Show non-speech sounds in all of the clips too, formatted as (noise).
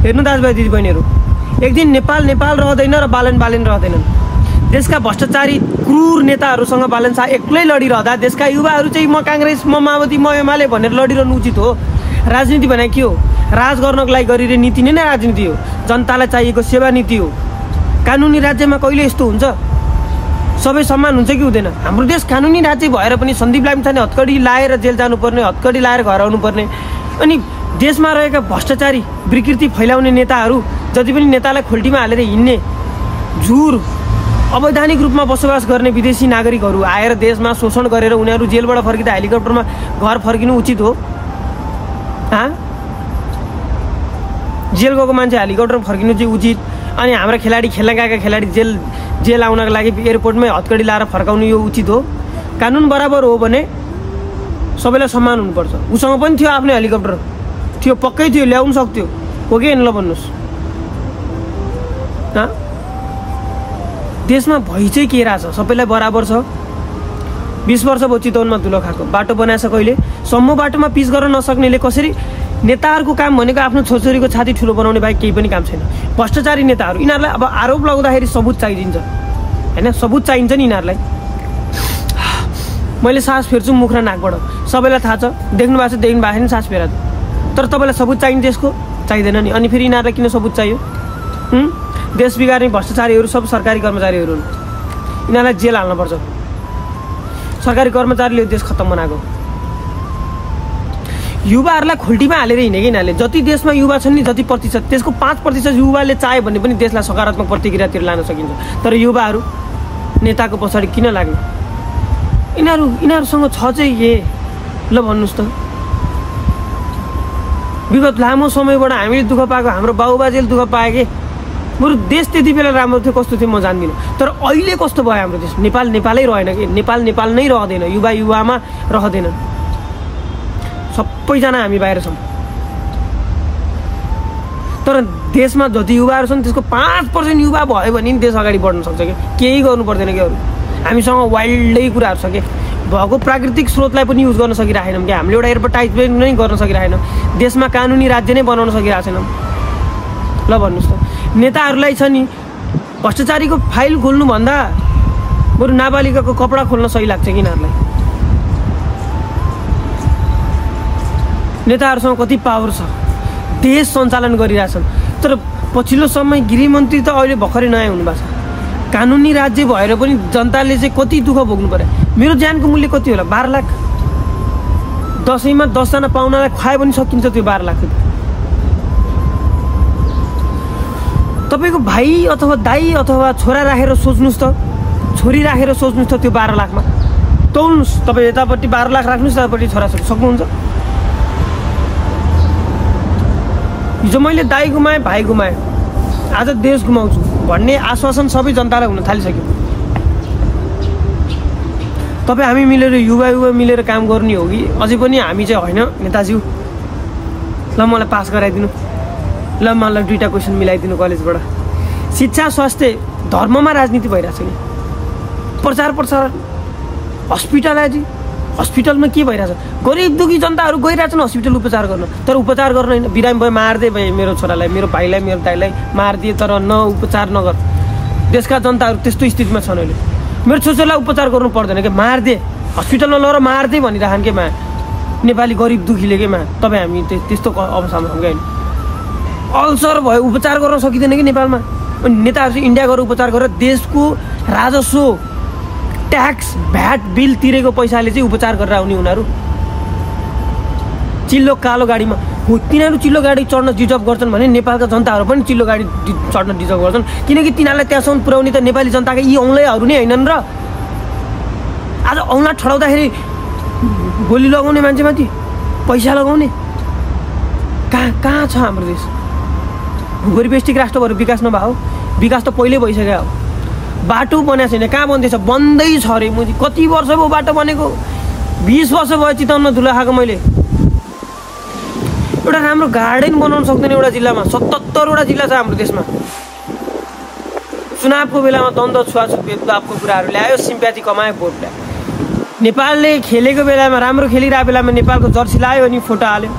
हेर्नु दाजुभाइ दिदीबहिनीहरू। एक दिन नेपाल नेपाल रहँदैन र बालन बालन रहँदैनन्। देशका भ्रष्टाचारी क्रूर नेताहरूसँग बालन शाह एक्लै लडिरहँदा देशका युवाहरू चाहिँ म काङ्ग्रेस म माओवादी म एमाले भनेर लडिरहनु उचित हो। राजनीति भने के हो? राज गर्नको लागि गरिने नीति नै नै राजनीति हो। जनतालाई चाहिएको सेवा नीति हो। कानुनी राज्यमा कहिले यस्तो हुन्छ? सबै समान हुन्छ कि हुँदैन? हाम्रो देश कानुनी राज्य भएर पनि सन्दीप लामिछाने हत्कडी लाएर जेल जानुपर्ने हत्कडी लाएर घर आउनुपर्ने। अनि देशमा रहेका भ्रष्टाचारी विकृति फैलाउने नेताहरू जति पनि नेतालाई खोल्टीमा हालेर हिँड्ने झुर अवैधानिक रूपमा बसोबास गर्ने विदेशी नागरिकहरू आएर देशमा शोषण गरेर उनीहरू जेलबाट फर्किँदा हेलिकप्टरमा घर फर्किनु उचित हो? जेल गएको मान्छे हेलिकप्टरमा फर्किनु चाहिँ उचित। अनि हाम्रा खेलाडी खेल्न गएका खेलाडी जेल जेल आउनको लागि एयरपोर्टमै हत्कडी लाएर फर्काउनु यो उचित हो? कानुन बराबर हो भने सबैलाई सम्मान हुनुपर्छ। उसँग पनि थियो आफ्नै हेलिकप्टर। थियो पक्कै थियो ल्याउनु सक्थ्यो। हो कि होइन ल भन्नुहोस्? देशमा भइ चाहिँ के रहेछ? सबैलाई बराबर छ। बिस वर्ष भयो चितवनमा धुलो खाएको। बाटो बनाएछ कहिले? सम्म बाटोमा पिच गर्न नसक्नेले कसरी? नेताहरूको काम भनेको आफ्नो छोरछोरीको छाती ठुलो बनाउने बाहेक केही पनि काम छैन। भ्रष्टाचारी नेताहरू यिनीहरूलाई अब आरोप लगाउँदाखेरि सबुत चाहिन्छ होइन? सबुत चाहिन्छ नि यिनीहरूलाई। (sighs) मैले सास फेर्छु मुख र नाकबाट। सबैलाई थाहा छ। देख्नु भएको छ देख्नु भएको छैन सास फेर। तर तपाईँलाई सबुत चाहिन्छ त्यसको? चाहिँदैन नि। अनि फेरि यिनीहरूलाई किन सबुत चाहियो? देश बिगार्ने भ्रष्टाचारीहरू सब सरकारी कर्मचारीहरू हुन्। यिनीहरूलाई जेल हाल्नुपर्छ सरकारी कर्मचारीले देश खत्तम बनाएको। युवाहरूलाई खोल्टीमा हालेर हिँडे कि यिनीहरूले। जति देशमा युवा छन् नि जति प्रतिशत। त्यसको पाँच प्रतिशत युवाले चाह्यो भने पनि देशलाई सकारात्मक प्रतिक्रियातिर लान सकिन्छ। तर युवाहरू नेताको पछाडि किन लाग्ने? यिनीहरू यिनीहरूसँग छ चाहिँ ए ल भन्नुहोस् त। विगत लामो समयबाट हामीले दुःख पाएको हाम्रो बाबुबाजेले दुःख पाए कि? बरु देश त्यति बेला राम्रो थियो कस्तो थियो म जान्दिनँ। तर अहिले कस्तो भयो हाम्रो देश? नेपाल नेपालै रहेन कि? नेपाल नेपाल नै रहँदैन युवा युवामा रहँदैनन् सबैजना हामी बाहिर छौँ। तर देशमा जति युवाहरू छन् त्यसको पाँच पर्सेन्ट युवा भयो भने देश अगाडि बढ्न सक्छ कि? केही गर्नु पर्दैन कि अरू? हामीसँग वाइल्डै कुराहरू छ कि? भएको प्राकृतिक स्रोतलाई पनि युज गर्न सकिरहेनौँ कि हामीले एउटा एडभर्टाइजमेन्ट नै गर्न सकिरहेनौँ देशमा कानुनी राज्य नै बनाउन सकिरहेको छैनौँ। ल भन्नुहोस् त। नेताहरूलाई छ नि भ्रष्टाचारीको फाइल खोल्नुभन्दा बरु नाबालिकाको कपडा खोल्न सही लाग्छ यिनीहरूलाई? नेताहरूसँग कति पावर छ? देश सञ्चालन गरिरहेछन्। तर पछिल्लो समय गृहमन्त्री त अहिले भर्खरै नयाँ हुनुभएको छ। कानुनी राज्य भएर पनि जनताले चाहिँ कति दुःख भोग्नु पर्यो मेरो ज्यानको मूल्य कति होला? बाह्र लाख। दसैँमा दसजना पाहुनालाई खुवायो भने सकिन्छ त्यो बाह्र लाख तपाईँको भाइ अथवा दाई अथवा छोरा राखेर सोच्नुहोस् त। छोरी राखेर सोच्नुहोस् त त्यो बाह्र लाखमा। तौल्नुहोस्। तपाईँ यतापट्टि बाह्र लाख राख्नुहोस् यतापट्टि छोराछोरी सक्नुहुन्छ। हिजो मैले दाई गुमाएँ भाइ गुमाएँ। आज देश गुमाउँछु। भन्ने आश्वासन सबै जनतालाई हुन थालिसक्यो। तपाईँ हामी मिलेर युवा युवा मिलेर काम गर्ने हो कि? अझै पनि हामी चाहिँ होइन नेताज्यू। ल मलाई पास गराइदिनु। ल मलाई दुइटा क्वेसन मिलाइदिनु कलेजबाट। शिक्षा स्वास्थ्य धर्ममा राजनीति भइरहेछ कि? प्रचार प्रसार हस्पिटल आदि हस्पिटलमा के भइरहेछ? गरिब दुखी जनताहरू गइरहेछन् हस्पिटल उपचार गर्न। तर उपचार गर्न होइन बिरामी भयो मारिदिए भयो मेरो छोरालाई मेरो भाइलाई मेरो दाइलाई मारिदिए तर न उपचार नगर। देशका जनताहरू त्यस्तो स्थितिमा छन् अहिले। मेरो छोरीलाई उपचार गर्नु पर्दैन कि? मारिदिए हस्पिटलमा लगेर मारिदिए भनिरहन् कि मा? नेपाली गरिब दुखीले के मा? तपाईँ हामी त्य- त्यस्तो अवस्थामा छौँ क्या अल्सर भयो उपचार गर्न सकिँदैन कि नेपालमा? अनि नेताहरू चाहिँ इन्डिया गएर उपचार गरेर देशको राजस्व ट्याक्स भ्याट बिल तिरेको पैसाले चाहिँ उपचार गरेर आउने उनीहरू। चिल्लो कालो गाडीमा। तिनीहरू चिल्लो गाडी चढ्न डिजर्भ गर्छन् भने नेपालका जनताहरू पनि चिल्लो गाडी चढ्न डिजर्भ गर्छन्। किनकि तिनीहरूलाई त्यहाँसम्म पुर्याउने त नेपाली जनताका यी औँलैहरू नै होइनन् र। आज औँला ठडाउँदाखेरि गोली लगाउने मान्छेमाथि पैसा लगाउने। कहाँ कहाँ छ हाम्रो देश? गरिबेष्टिक राष्ट्र भएर विकास नभएको विकास त पहिल्यै भइसक्यो बाटो बनाएको छैन। कहाँ बन्दैछ? बन्दै छ अरे। मुजी कति वर्ष भयो बाटो बनेको? बिस वर्ष भयो चितवनमा धुलो खाएको मैले। एउटा राम्रो गार्डन बनाउन सक्दैन एउटा जिल्लामा। सतहत्तरवटा जिल्ला छ हाम्रो देशमा। चुनावको बेलामा द्वन्द्व छुवाछुत भेदभावको कुराहरू ल्यायो सिम्प्याथी कमायो भोट ल्यायो नेपालले खेलेको बेलामा राम्रो खेलिरहेको बेलामा नेपालको जर्सी लायो अनि फोटो हाल्यो।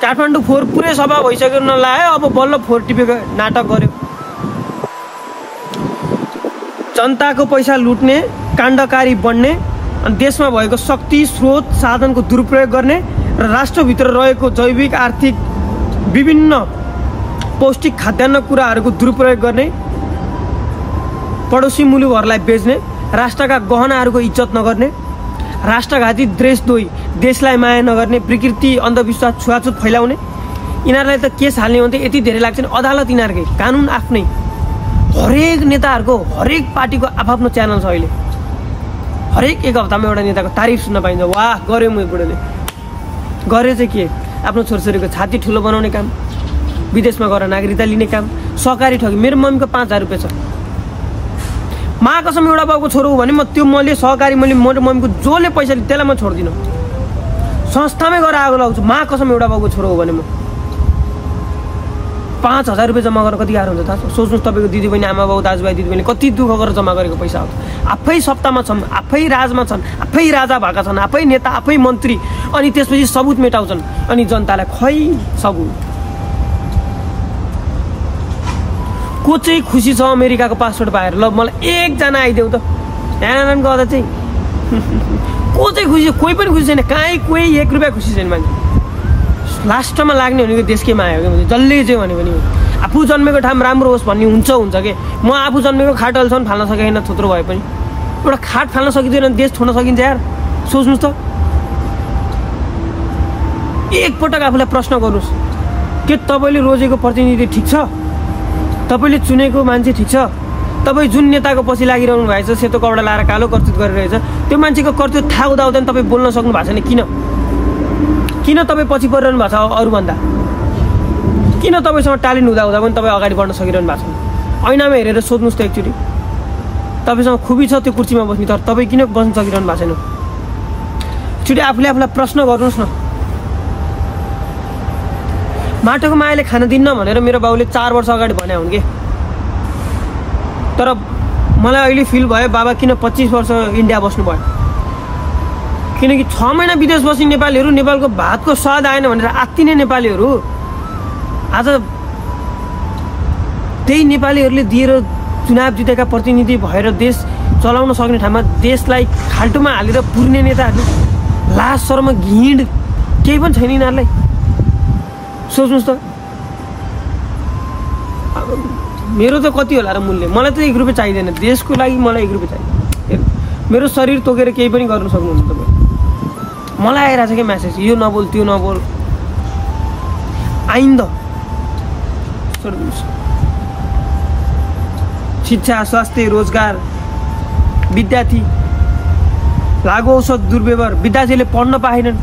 काठमाडौँ फोहोर पुरै सफा भइसक्यो नलायो अब बल्ल फोहोर टिपेको नाटक गर्यो। जनताको पैसा लुट्ने काण्डकारी बन्ने अनि देशमा भएको शक्ति स्रोत साधनको दुरुपयोग गर्ने र राष्ट्रभित्र रहेको जैविक आर्थिक विभिन्न पौष्टिक खाद्यान्न कुराहरूको दुरुपयोग गर्ने पडोसी मुलुकहरूलाई बेच्ने राष्ट्रका गहनाहरूको इज्जत नगर्ने राष्ट्रघाती द्वेषद्रोही देशलाई माया नगर्ने प्रकृति अन्धविश्वास छुवाछुत फैलाउने यिनीहरूलाई त केस हाल्ने हो भने यति धेरै लाग्छ अदालत यिनीहरूकै कानुन आफ्नै। हरेक नेताहरूको हरेक पार्टीको आफ्नो च्यानल छ अहिले। हरेक एक हप्तामा एउटा नेताको तारिफ सुन्न पाइन्छ। वाह गऱ्यो म बुढोले गरे चाहिँ के? आफ्नो छोरछोरीको छाती ठुलो बनाउने काम विदेशमा गएर नागरिकता लिने काम सहकारी ठगी। मेरो मम्मीको पाँच हजार रुपियाँ छ। महाकसम एउटा बाबुको छोरो हो भने म त्यो मैले सहकारी मैले मेरो मम्मीको जसले पैसा त्यसलाई म छोड्दिनँ। संस्थामै गएर आगो लगाउँछु। महाकसम एउटा बाबुको छोरो हो भने म। पाँच हजार रुपियाँ जम्मा गरेर कति गाह्रो हुन्छ थाहा सोच्नुहोस् तपाईँको दिदीबहिनी आमा बाउ दाजुभाइ दिदीबहिनी कति दुःख गरेर जम्मा गरेको पैसा आउँछ आफै सत्तामा छन् आफै राजमा छन् आफै राजा भएका छन् आफै नेता आफै मन्त्री अनि त्यसपछि सबुत मेटाउँछन् अनि जनतालाई खै सबुत? को चाहिँ खुसी छ अमेरिकाको पासपोर्ट पाएर? ल मलाई एकजना आइदेऊ त। ध्यान गर्दा चाहिँ। (laughs) को चाहिँ खुसी छ? कोही पनि खुसी छैन। कहीँ कोही एक रुपियाँ खुसी छैन मान्छे। लास्टमा लाग्ने भनेको देशकै माया हो क्या? जसले चाहिँ भन्यो भने आफू जन्मेको ठाउँ राम्रो होस् भन्ने हुन्छ हुन्छ कि? म आफू जन्मेको खाट अहिलेसम्म फाल्न सकेन थुत्रो भए पनि। एउटा खाट फाल्न सकिँदैन देश छोड्न सकिन्छ यार। सोच्नुहोस् त। एकपटक आफूलाई प्रश्न गर्नुहोस्। के तपाईँले रोजेको प्रतिनिधि ठिक छ? तपाईँले चुनेको मान्छे ठिक छ? तपाईँ जुन नेताको पछि लागिरहनु भएको छ सेतो कपडा लाएर कालो कर्तुत गरिरहेछ त्यो मान्छेको कर्तुत थाहा हुँदा हुँदैन तपाईँ बोल्न सक्नु भएको छैन। किन? किन तपाईँ पछि परिरहनु भएको छ अरूभन्दा? किन तपाईँसँग ट्यालेन्ट हुँदा हुँदा पनि तपाईँ अगाडि बढ्न सकिरहनु भएको छैन ऐनामा हेरेर सोध्नुहोस् त एकचोटि। तपाईँसँग खुबी छ त्यो कुर्सीमा बस्ने तर तपाईँ किन बस्न सकिरहनु भएको छैन? एकचोटि आफूले आफूलाई प्रश्न गर्नुहोस् न। माटोको मायाले खान दिन्न भनेर मेरो बाउले चार वर्ष अगाडि भने हुन् कि? तर मलाई अहिले फिल भयो बाबा किन पच्चिस वर्ष इन्डिया बस्नुभयो? किनकि छ महिना विदेश बस्ने नेपालीहरू नेपालको भातको स्वाद आएन भनेर आत्तिने नेपालीहरू। आज त्यही नेपालीहरूले दिएर चुनाव जितेका प्रतिनिधि भएर देश चलाउन सक्ने ठाउँमा देशलाई खाल्टोमा हालेर पुर्ने नेताहरू लास शर्म घिड केही पनि छैन यिनीहरूलाई। सोच्नुहोस् त। मेरो त कति होला र मूल्य? मलाई त एक रुपियाँ चाहिँदैन। देशको लागि मलाई एक रुपियाँ चाहिँदैन। मेरो शरीर तोकेर केही पनि गर्नु सक्नुहुन्छ तपाईँ। मलाई आइरहेको छ क्या म्यासेज यो नबोल त्यो नबोल। आइन्द शिक्षा स्वास्थ्य रोजगार विद्यार्थी लागु औषध दुर्व्यवहार। विद्यार्थीले पढ्न पाएनन्।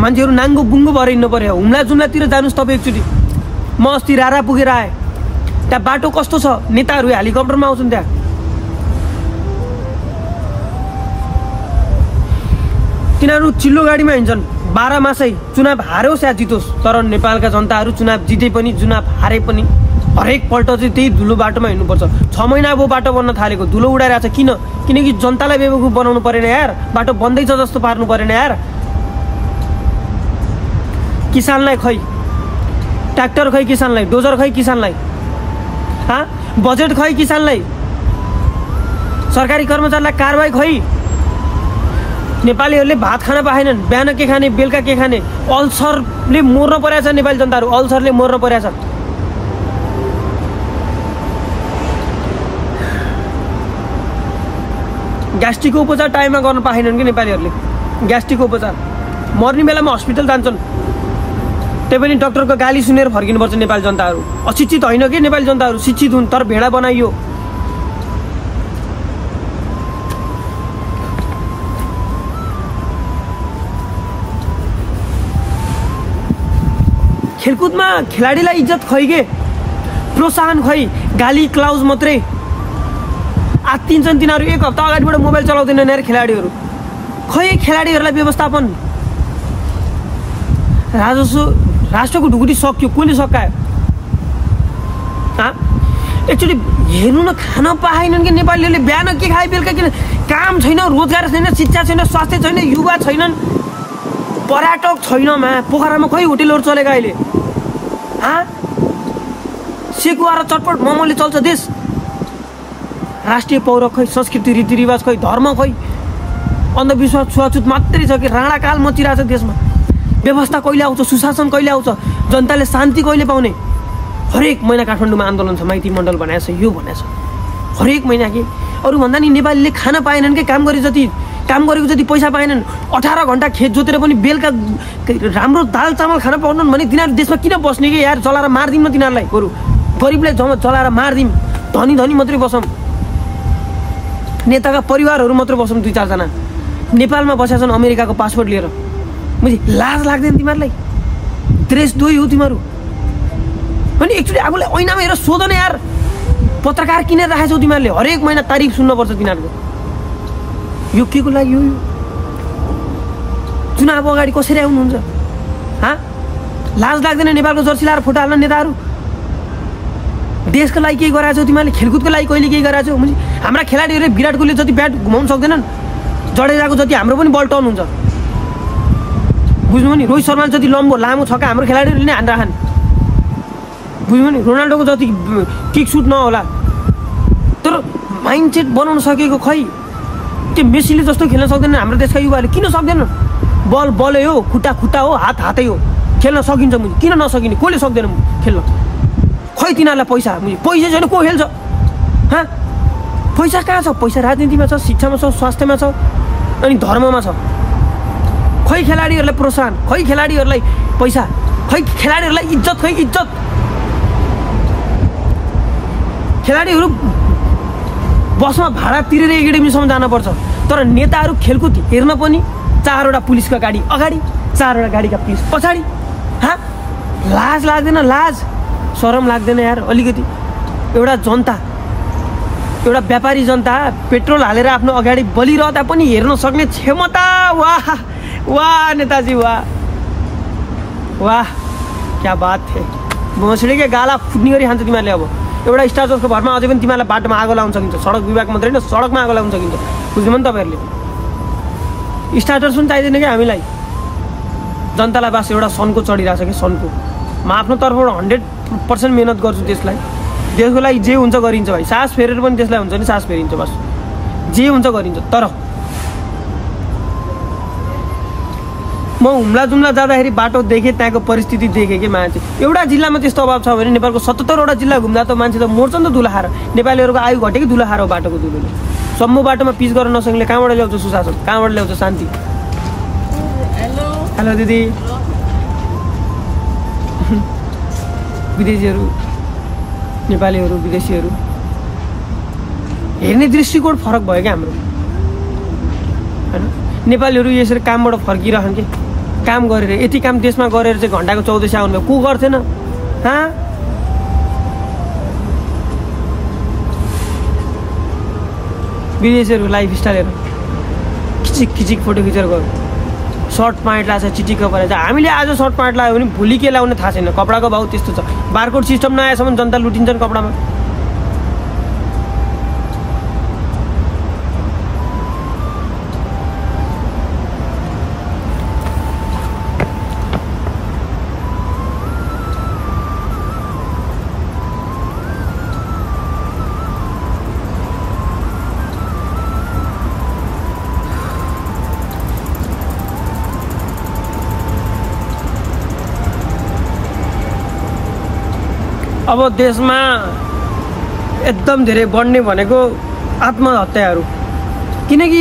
मान्छेहरू नाङ्गो बुङ्गो भएर हिँड्नु पऱ्यो। हुम्ला जुम्लातिर जानुहोस् तपाईँ एकचोटि। म अस्ति रारा पुगेर आएँ। त्यहाँ बाटो कस्तो छ? नेताहरू हेलिकप्टरमा आउँछन् त्यहाँ। तिनीहरू चिल्लो गाडीमा हिँड्छन्। बाह्र मासै चुनाव हारोस् या जितोस्। तर नेपालका जनताहरू चुनाव जिते पनि चुनाव हारे पनि हरेकपल्ट चाहिँ त्यही धुलो बाटोमा हिँड्नुपर्छ। छ महिना अब बाटो बन्न थालेको धुलो उडाइरहेको छ किन? किनकि जनतालाई बेबुकुफ बनाउनु परेन यार। बाटो बन्दैछ जस्तो पार्नु परेन यार। किसानलाई खै? ट्र्याक्टर खै किसानलाई? डोजर खै किसानलाई? बजेट खै किसानलाई? सरकारी कर्मचारीलाई कारवाही खै? नेपालीहरूले भात खान पाएनन्। बिहान के खाने बेलुका के खाने? अल्सरले मर्न परेको छ नेपाली जनताहरू। अल्सरले मर्न परेको छ ग्यास्ट्रिकको उपचार टाइममा गर्न पाएनन् कि नेपालीहरूले? ग्यास्ट्रिकको उपचार। मर्ने बेलामा हस्पिटल जान्छन् त्यही पनि डक्टरको गाली सुनेर फर्किनुपर्छ नेपाली जनताहरू। अशिक्षित होइन कि नेपाली जनताहरू? शिक्षित हुन् तर भेडा बनाइयो। खेलकुदमा खेलाडीलाई इज्जत खै के प्रोत्साहन खै। गाली क्लाउज मात्रै। आत्तिन्छन् तिनीहरू एक हप्ता अगाडिबाट मोबाइल चलाउँदैनन् यार खेलाडीहरू। खै खेलाडीहरूलाई व्यवस्थापन? राजस्व राष्ट्रको ढुकुटी सक्यो कसले सकायो? एकचोटि हेर्नु न खान पाएनन् कि नेपालीहरूले? बिहान के खाए बेलुका किन? काम छैन रोजगार छैन शिक्षा छैन स्वास्थ्य छैन युवा छैनन्। पर्यटक छैन मा। पोखरामा खै होटेलहरू चलेको अहिले? सेकुवा र चटपट मोमोले चल्छ देश राष्ट्रिय पौरख खै संस्कृति रीतिरिवाज खै धर्म खै अन्धविश्वास छुवाछुत मात्रै छ कि राणाकाल मचिरहेको छ देशमा व्यवस्था कहिले आउँछ सुशासन कहिले आउँछ जनताले शान्ति कहिले पाउने हरेक महिना काठमाडौँमा आन्दोलन छ माइती मण्डल भनेको छ यो भनेको छ हरेक महिना कि अरूभन्दा नि नेपालीले खान पाएनन् कि काम गरे जति काम गरेको जति पैसा पाएनन् अठार घन्टा खेत जोतेर पनि बेलुका राम्रो दाल चामल खान पाउनन् भने तिनीहरू देशमा किन बस्ने कि यार चलाएर मारिदिउँ न तिनीहरूलाई बरु गरिबलाई जम्मा चलाएर मारिदिउँ धनी धनी मात्रै बसौँ नेताका परिवारहरू मात्रै बसौँ दुई चारजना नेपालमा बसेका छन् अमेरिकाको पासपोर्ट लिएर बुझे लाज लाग्दैन तिमीहरूलाई द्वेष हो तिमीहरू अनि एकचोटि आफूलाई ऐनामा हेरेर सोध न यार पत्रकार किनेर राखेको छौ तिमीहरूले हरेक महिना तारिफ सुन्नुपर्छ तिनीहरूको यो के को लागि हो यो? चुनाव अगाडि कसरी आउनुहुन्छ? हाँ? लाज लाग्दैन नेपालको जर्सी लाएर फोटो हाल्न नेताहरू? देशको लागि केही गराएको छौ तिमीहरूले? खेलकुदको लागि कहिले केही गराएको छौ? म्हणजे हाम्रा खेलाडीहरूले विराट कोहलीले जति ब्याट घुमाउनु सक्दैनन् जडेजाको जति हाम्रो पनि बल टर्न हुन्छ। बुझ्नु नि रोहित शर्माले जति लम्बो लामो छक्का हाम्रो खेलाडीहरूले नै हानिराखन् बुझ्नु नि रोनाल्डोको जति किक सुट नहोला। तर माइन्ड सेट बनाउन सकेको खै? त्यो मेसीले जस्तो खेल्न सक्दैन। हाम्रो देशका युवाहरूले किन सक्दैन? बल बलै हो खुट्टा खुट्टा हो हात हातै हो। खेल्न सकिन्छ मुझे किन नसकिने? कसले सक्दैन खेल्न। खै तिनीहरूलाई पैसा मुझे पैसा छैन को खेल्छ? हाँ? पैसा कहाँ छ? पैसा राजनीतिमा छ शिक्षामा छ स्वास्थ्यमा छ अनि धर्ममा छ। खै खेलाडीहरूलाई प्रोत्साहन? खै खेलाडीहरूलाई पैसा? खै खेलाडीहरूलाई इज्जत? खै इज्जत? खेलाडीहरू बसमा भाडा तिरेर एकाडेमीसम्म जानुपर्छ। तर नेताहरू खेलकुद हेर्न पनि चारवटा पुलिसका गाडी अगाडि चारवटा गाडीका पुलिस पछाडि। हाँ? लाज लाग्दैन लाज। सरम लाग्दैन यार अलिकति। एउटा जनता एउटा व्यापारी जनता पेट्रोल हालेर आफ्नो अगाडि बलिरहँदा पनि हेर्न सक्ने क्षमता। वाह वाह नेताजी वाह। वाह क्या बात थिए भोसडीकै गाला फुट्ने गरी खान्छ तिमीहरूले अब। एउटा स्टार्टर्सको भरमा अझै पनि तिमीहरूलाई बाटोमा आगो लाउन सकिन्छ। सडक विभाग मात्रै होइन सडकमा आगो लाउन सकिन्छ। बुझ्नुभयो नि तपाईँहरूले? स्टार्टर्स पनि चाहिँदैन क्या हामीलाई। जनतालाई बास एउटा सनको चढिरहेको छ कि सनको। म आफ्नो तर्फबाट हन्ड्रेड पर्सेन्ट मिहिनेत गर्छु त्यसलाई। देशको लागि जे हुन्छ गरिन्छ भाइ। सास फेरेर पनि त्यसलाई हुन्छ नि सास फेरिन्छ बस। जे हुन्छ गरिन्छ। तर म हुम्ला जुम्ला जाँदाखेरि बाटो देखेँ त्यहाँको परिस्थिति देखेँ कि मान्छे। एउटा जिल्लामा त्यस्तो अभाव छ भने नेपालको सतहत्तरवटा जिल्ला घुम्दा त मान्छे त मोर्छ नि त खाएर नेपालीहरूको आयु घटेको दुलो खाएर बाटोको दुलोले। सम्मु बाटोमा पिच गर्न नसक्ने कहाँबाट ल्याउँछ सुशासन? कहाँबाट ल्याउँछ शान्ति? हेलो दिदी। विदेशीहरू नेपालीहरू विदेशीहरू। हेर्ने दृष्टिकोण फरक भयो क्या हाम्रो। होइन? नेपालीहरू यसरी कामबाट फर्किरहन् कि? काम गरेर यति काम देशमा गरेर चाहिँ घन्टाको चौध सय आउनुभयो। को गर्थेन? हाँ? विदेशीहरूको लाइफ स्टाइल हेर। खिचिक खिचिक फोटो खिचेर गयो। सर्ट प्यान्ट लाग्छ चिटिक्क परेर हामीले आज सर्ट प्यान्ट लगायो भने भोलि के लगाउने थाहा छैन। कपडाको भाउ त्यस्तो छ। बारकोड सिस्टम नआएसम्म जनता लुटिन्छन् कपडामा। अब देशमा एकदम धेरै बढ्ने भनेको आत्महत्याहरू। किनकि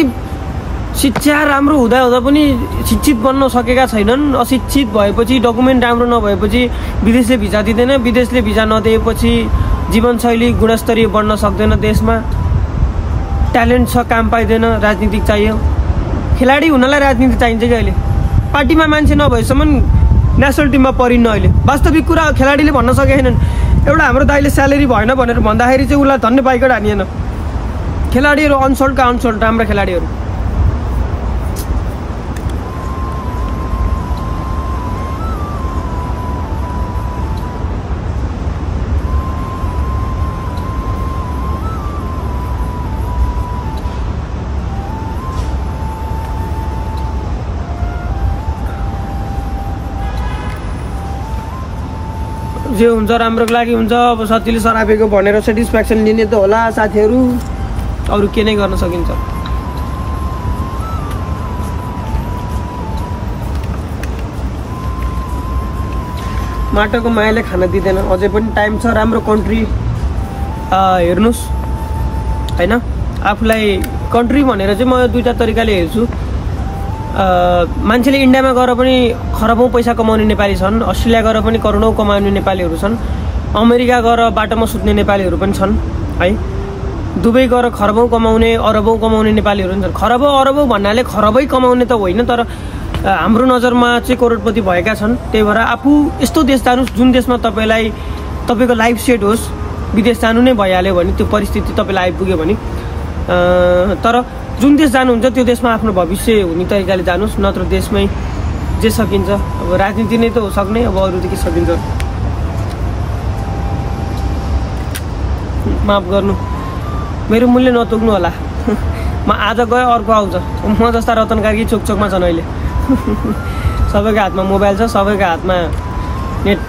शिक्षा राम्रो हुँदा हुँदा पनि शिक्षित बन्न सकेका छैनन् अशिक्षित भएपछि डकुमेन्ट राम्रो नभएपछि विदेशले भिजा दिँदैन विदेशले भिजा नदिएपछि जीवनशैली गुणस्तरीय बढ्न सक्दैन देशमा। ट्यालेन्ट छ काम पाइँदैन राजनीतिक चाहियो। खेलाडी हुनलाई राजनीति चाहिन्छ कि अहिले? पार्टीमा मान्छे नभएसम्म नेसनल टिममा परिन्न अहिले। वास्तविक कुरा खेलाडीले भन्न सकेका छैनन् एउटा हाम्रो दाइले स्यालेरी भएन भनेर भन्दाखेरि चाहिँ उसलाई धन्य बाइकट हानिएन। खेलाडीहरू अनसल्टका अनसल्ट राम्रा खेलाडीहरू। जे हुन्छ राम्रोको लागि हुन्छ। अब सतीले सरापेको भनेर सेटिस्फ्याक्सन लिने त होला साथीहरू। अरू के नै गर्न सकिन्छ। माटोको मायाले खान दिँदैन। अझै पनि टाइम छ राम्रो कन्ट्री हेर्नुहोस्। होइन? आफूलाई कन्ट्री भनेर चाहिँ म दुईवटा तरिकाले हेर्छु। मान्छेले इन्डियामा गएर पनि खरबौँ पैसा कमाउने नेपाली छन् अस्ट्रेलिया गएर पनि करोडौँ कमाउने नेपालीहरू छन् अमेरिका गएर बाटोमा सुत्ने नेपालीहरू पनि छन् है? दुबई गएर खरबौँ कमाउने अरबौँ कमाउने नेपालीहरू पनि छन्। खरबौँ अरबौँ भन्नाले खरबै कमाउने त होइन तर हाम्रो नजरमा चाहिँ करोडपति भएका छन्। त्यही भएर आफू यस्तो देश जानुहोस् जुन देशमा तपाईँलाई तपाईँको लाइफ सेट होस् विदेश जानु नै भइहाल्यो भने त्यो परिस्थिति तपाईँलाई आइपुग्यो भने तर जुन देश जानुहुन्छ त्यो देशमा आफ्नो भविष्य हुने तरिकाले जानुहोस् नत्र देशमै जे सकिन्छ। अब राजनीति नै त हो सक्ने अब अरू त के सकिन्छ? माफ गर्नु। मेरो मूल्य नतोक्नु होला। (laughs) म आज गएँ अर्को आउँछ। म जस्ता रतन कार्की चोक चोकमा छन् अहिले? (laughs) सबैको हातमा मोबाइल छ सबैको हातमा नेट